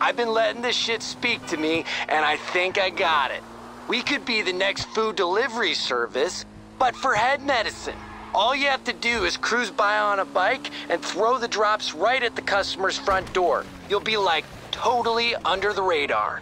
I've been letting this shit speak to me, and I think I got it. We could be the next food delivery service, but for head medicine. All you have to do is cruise by on a bike and throw the drops right at the customer's front door. You'll be like totally under the radar.